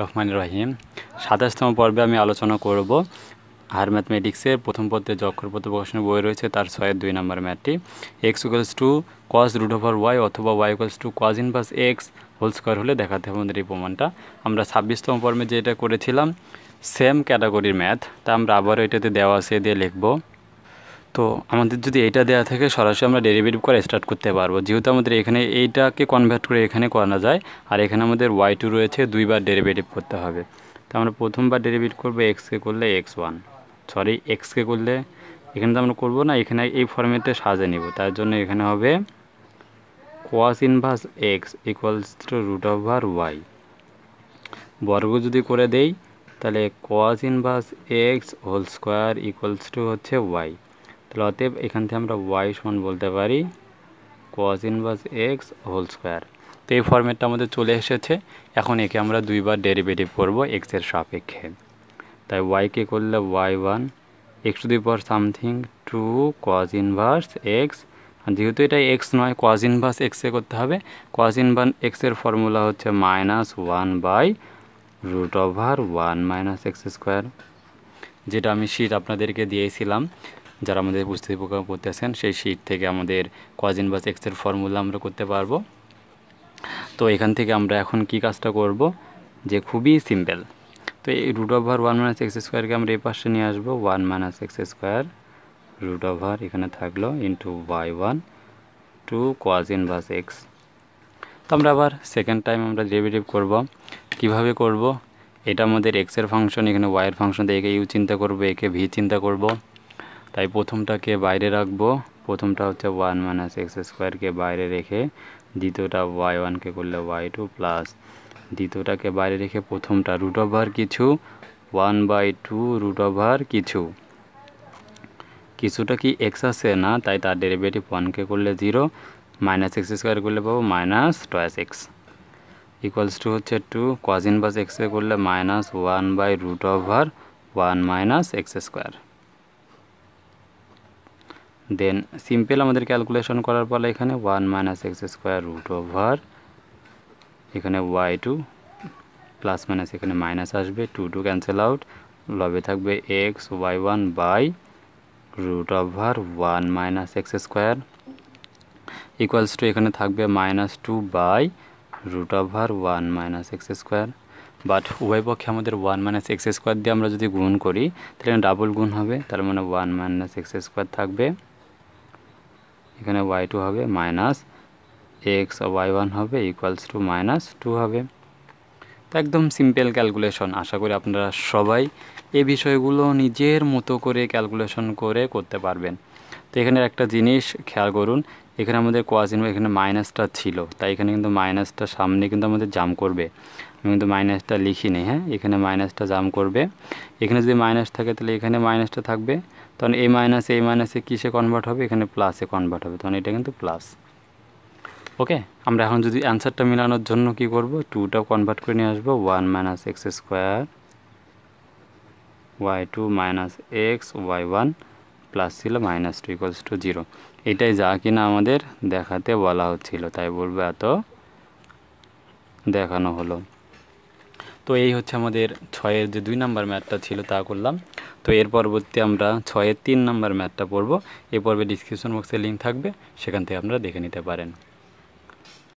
রহমান রহিম। সাতাশতম পর্বে আমি আলোচনা করব আর ম্যাথমেটিক্সের প্রথম পত্রে যে অক্ষরপত্র প্রকাশনের বই রয়েছে, তার ছয়ের দুই নম্বর ম্যাথটি X equals to cos root over Y অথবা Y equals to cos inverse X whole square হলে দেখাতে হবে আমাদের এই প্রমাণটা। আমরা ছাব্বিশতম পর্বে যেটা করেছিলাম সেম ক্যাটাগরির ম্যাথ তা আমরা আবারও এটাতে দেওয়া আছে দিয়ে লিখব। তো আমাদের যদি এইটা দেওয়া থাকে, সরাসরি আমরা ডেরিভেটিভ করে স্টার্ট করতে পারব। যেহেতু আমাদের এখানে এইটাকে কনভার্ট করে এখানে করা যায়, আর এখানে আমাদের ওয়াই টু রয়েছে, দুইবার ডেরিভেটিভ করতে হবে। তো আমরা প্রথমবার ডেরিভেটিভ করব এক্সকে করলে এক্স ওয়ান সরি এক্সকে করলে, এখানে তো আমরা করব না, এখানে এই ফর্মেটে সাজে নিব। তার জন্য এখানে হবে cos inverse X equals to root over Y বর্গ যদি করে দেই, তাহলে cos inverse X whole square equals to হচ্ছে ওয়াই তাহলে অতএব এখান থেকে আমরা ওয়াই সমান বলতে পারি cos inverse X whole square তো এই ফর্মেটটা আমাদের চলে এসেছে। এখন একে আমরা দুইবার ডেরিভেটিভ করব এক্সের সাপেক্ষে। তাই ওয়াইকে করলে Y one X to the power something to cos inverse X যেহেতু এটা এক্স নয় কজ ইনভার্স এক্সে করতে হবে। কজ ইনভার্স এক্সের ফর্মুলা হচ্ছে minus one by root over one minus X square যেটা আমি শিট আপনাদেরকে দিয়েছিলাম। যারা আমাদের বুঝতে প্রোগ্রাম করতেছেন সেই শিট থেকে আমাদের কজিন বাস এক্সের ফর্মুলা আমরা করতে পারব। তো এখান থেকে আমরা এখন কি কাজটা করব? যে খুবই সিম্পল। তো এই root over one minus X স্কোয়ারকে আমরা এই পাশে নিয়ে আসব। One minus X square root over এখানে থাকল into Y one two cos inverse X তো আমরা আবার সেকেন্ড টাইম আমরা ডেরিভেটিভ করব। কীভাবে করব? এটা আমাদের এক্সের ফাংশন এখানে ওয়াইয়ের ফাংশন একে ইউ চিন্তা করব একে ভি চিন্তা করব। তাই প্রথমটাকে বাইরে রাখব। প্রথমটা হচ্ছে ওয়ান মাইনাস এক্স স্কোয়ারকে বাইরে রেখে দ্বিতীয়টা ওয়াই ওয়ানকে করলে ওয়াই টু প্লাস। দ্বিতীয়টাকে বাইরে রেখে প্রথমটা রুট ওভার কিছু, one by two root over কিছু। কিছুটা কি এক্স আছে? না, তাই তার ডেরিভেটিভ ওয়ানকে করলে জিরো, মাইনাস এক্স স্কোয়ার করলে পাবো minus twice X. Equals to হচ্ছে টু কজিন বাস এক্সকে করলে minus one by root over one minus X square. Then simple আমাদের ক্যালকুলেশন করার ফলে এখানে one minus X square root over এখানে ওয়াই টু প্লাস মাইনাস এখানে মাইনাস আসবে টু টু ক্যান্সেল আউট লবে থাকবে X Y one by root over one minus X square equals to এখানে থাকবে minus two by root over one minus X square but উভয় পক্ষে আমাদের one minus x square দিয়ে আমরা যদি গুণ করি, তাহলে ডাবল গুণ হবে, তার মানে ওয়ান মাইনাস এক্স স্কোয়ার থাকবে এখানে ওয়াই টু হবে মাইনাস এক্স ওয়াই ওয়ান হবে ইকুয়ালস টু মাইনাস টু হবে। তো একদম সিম্পল ক্যালকুলেশন আশা করি আপনারা সবাই এই বিষয়গুলো নিজের মতো করে ক্যালকুলেশন করে করতে পারবেন। তো এখানে একটা জিনিস খেয়াল করুন, এখানে আমাদের কোয়াজিন এখানে মাইনাসটা ছিল, তাই এখানে কিন্তু মাইনাসটা সামনে কিন্তু আমাদের জাম করবে। আমি কিন্তু মাইনাসটা লিখিনি হ্যাঁ? এখানে মাইনাসটা জাম করবে। এখানে যদি মাইনাস থাকে, তাহলে এখানে মাইনাসটা থাকবে। তখন এই মাইনাস এই মাইনাসে কিসে কনভার্ট হবে? এখানে প্লাসে কনভার্ট হবে। তখন এটা কিন্তু প্লাস ওকে আমরা এখন যদি অ্যান্সারটা মেলানোর জন্য কি করব? টুটা কনভার্ট করে নিয়ে আসব। One minus X square Y two minus X Y one plus ছিল minus two equals to zero এটাই যা কিনা আমাদের দেখাতে বলা হচ্ছিল, তাই বলব এত দেখানো হলো। তো এই হচ্ছে আমাদের ছয়ের যে দুই নাম্বার ম্যাথটা ছিল, তা করলাম। তো এর পরবর্তী আমরা ছয়ের তিন নাম্বার ম্যাথটা পড়ব। এ পর্বে ডিসক্রিপশন বক্সে লিঙ্ক থাকবে, সেখান থেকে আপনারা দেখে নিতে পারেন।